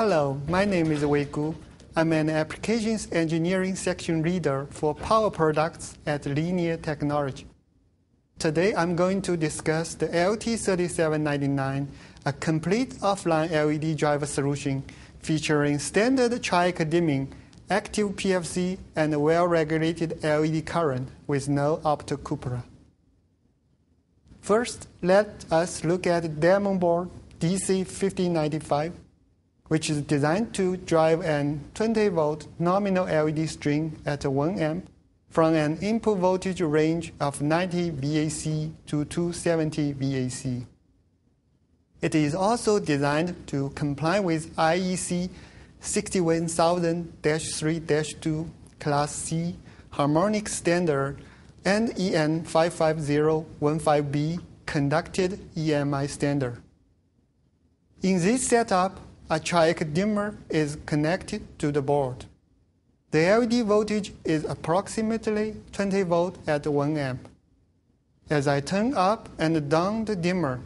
Hello, my name is Wei Gu. I'm an applications engineering section leader for power products at Linear Technology. Today I'm going to discuss the LT3799, a complete offline LED driver solution featuring standard triac dimming, active PFC, and well-regulated LED current with no optocoupler. First, let us look at the demo board DC5095 which is designed to drive an 20 volt nominal LED string at 1 amp from an input voltage range of 90 VAC to 270 VAC. It is also designed to comply with IEC 61000-3-2 Class C harmonic standard and EN 55015B conducted EMI standard. In this setup, a triac dimmer is connected to the board. The LED voltage is approximately 20 volt at 1 amp. As I turn up and down the dimmer,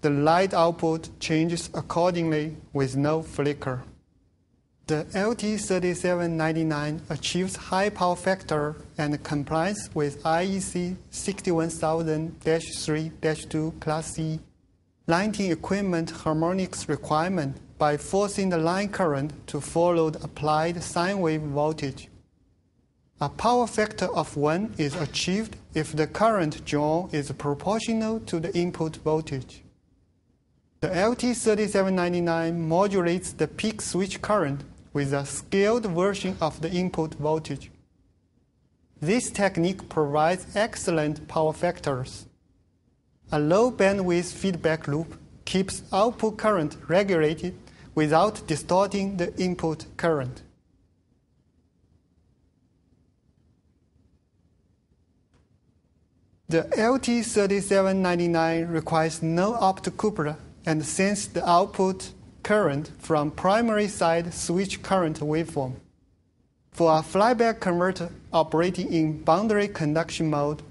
the light output changes accordingly with no flicker. The LT3799 achieves high power factor and complies with IEC 61000-3-2 Class C lighting equipment harmonics requirement by forcing the line current to follow the applied sine wave voltage. A power factor of 1 is achieved if the current drawn is proportional to the input voltage. The LT3799 modulates the peak switch current with a scaled version of the input voltage. This technique provides excellent power factors. A low bandwidth feedback loop keeps output current regulated without distorting the input current. The LT3799 requires no optocoupler and sends the output current from primary side switch current waveform. For a flyback converter operating in boundary conduction mode,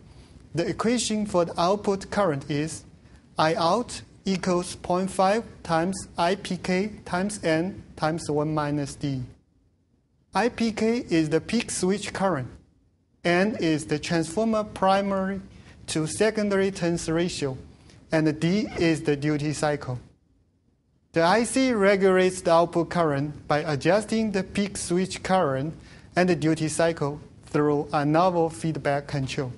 the equation for the output current is I out equals 0.5 times IPK times N times 1 minus D. IPK is the peak switch current. N is the transformer primary to secondary turns ratio, and D is the duty cycle. The IC regulates the output current by adjusting the peak switch current and the duty cycle through a novel feedback control.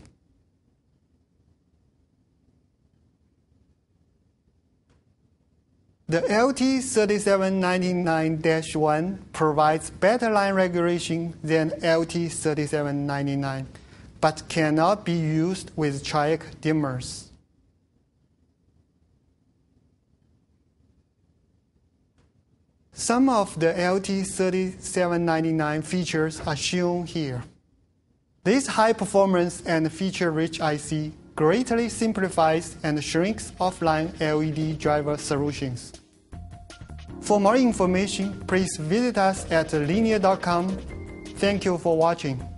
The LT3799-1 provides better line regulation than LT3799, but cannot be used with triac dimmers. Some of the LT3799 features are shown here. This high performance and feature rich IC greatly simplifies and shrinks offline LED driver solutions. For more information, please visit us at linear.com. Thank you for watching.